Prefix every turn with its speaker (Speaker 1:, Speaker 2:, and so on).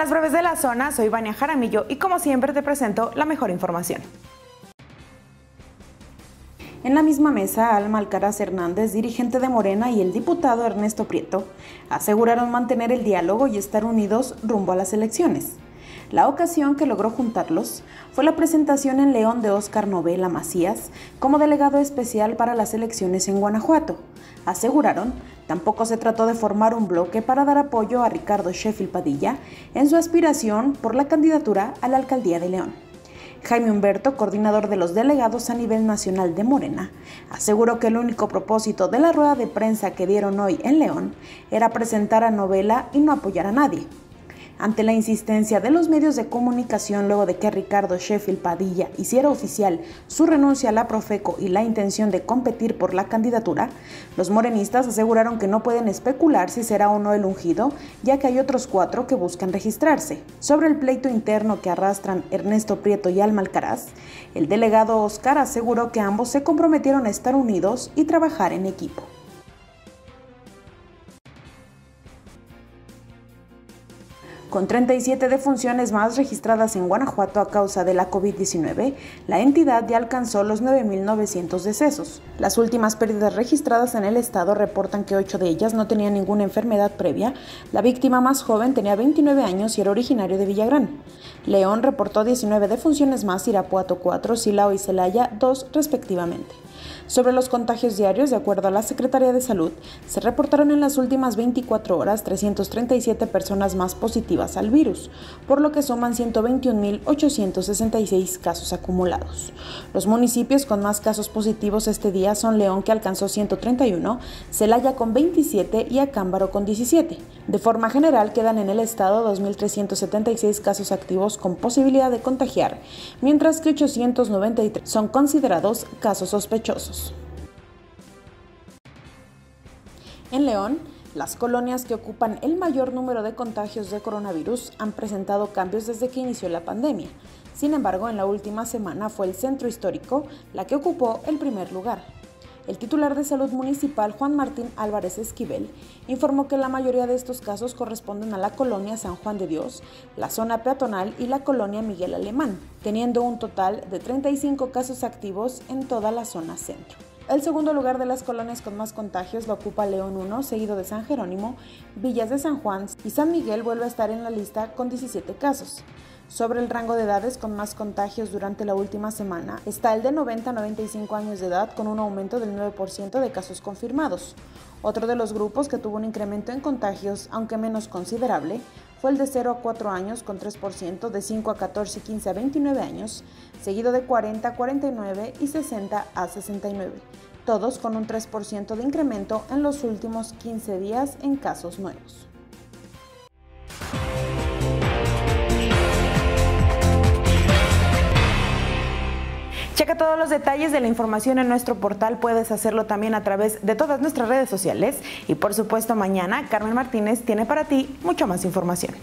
Speaker 1: Las breves de la zona, soy Vania Jaramillo y como siempre te presento la mejor información. En la misma mesa, Alma Alcaraz Hernández, dirigente de Morena, y el diputado Ernesto Prieto aseguraron mantener el diálogo y estar unidos rumbo a las elecciones. La ocasión que logró juntarlos fue la presentación en León de Óscar Novela Macías como delegado especial para las elecciones en Guanajuato. Aseguraron, tampoco se trató de formar un bloque para dar apoyo a Ricardo Sheffield Padilla en su aspiración por la candidatura a la alcaldía de León. Jaime Humberto, coordinador de los delegados a nivel nacional de Morena, aseguró que el único propósito de la rueda de prensa que dieron hoy en León era presentar a Novela y no apoyar a nadie. Ante la insistencia de los medios de comunicación luego de que Ricardo Sheffield Padilla hiciera oficial su renuncia a la Profeco y la intención de competir por la candidatura, los morenistas aseguraron que no pueden especular si será o no el ungido, ya que hay otros cuatro que buscan registrarse. Sobre el pleito interno que arrastran Ernesto Prieto y Alma Alcaraz, el delegado Oscar aseguró que ambos se comprometieron a estar unidos y trabajar en equipo. Con 37 defunciones más registradas en Guanajuato a causa de la COVID-19, la entidad ya alcanzó los 9.900 decesos. Las últimas pérdidas registradas en el estado reportan que 8 de ellas no tenían ninguna enfermedad previa. La víctima más joven tenía 29 años y era originario de Villagrán. León reportó 19 defunciones más, Irapuato 4, Silao y Celaya 2 respectivamente. Sobre los contagios diarios, de acuerdo a la Secretaría de Salud, se reportaron en las últimas 24 horas 337 personas más positivas al virus, por lo que suman 121.866 casos acumulados. Los municipios con más casos positivos este día son León, que alcanzó 131, Celaya con 27 y Acámbaro con 17. De forma general, quedan en el estado 2.376 casos activos con posibilidad de contagiar, mientras que 893 son considerados casos sospechosos. En León, las colonias que ocupan el mayor número de contagios de coronavirus han presentado cambios desde que inició la pandemia. Sin embargo, en la última semana fue el centro histórico la que ocupó el primer lugar. El titular de salud municipal, Juan Martín Álvarez Esquivel, informó que la mayoría de estos casos corresponden a la colonia San Juan de Dios, la zona peatonal y la colonia Miguel Alemán, teniendo un total de 35 casos activos en toda la zona centro. El segundo lugar de las colonias con más contagios lo ocupa León 1, seguido de San Jerónimo, Villas de San Juan y San Miguel vuelve a estar en la lista con 17 casos. Sobre el rango de edades con más contagios durante la última semana está el de 90 a 95 años de edad con un aumento del 9% de casos confirmados. Otro de los grupos que tuvo un incremento en contagios, aunque menos considerable, fue el de 0 a 4 años con 3%, de 5 a 14, 15 a 29 años, seguido de 40 a 49 y 60 a 69 todos con un 3% de incremento en los últimos 15 días en casos nuevos. Todos los detalles de la información en nuestro portal, puedes hacerlo también a través de todas nuestras redes sociales y por supuesto mañana Carmen Martínez tiene para ti mucha más información.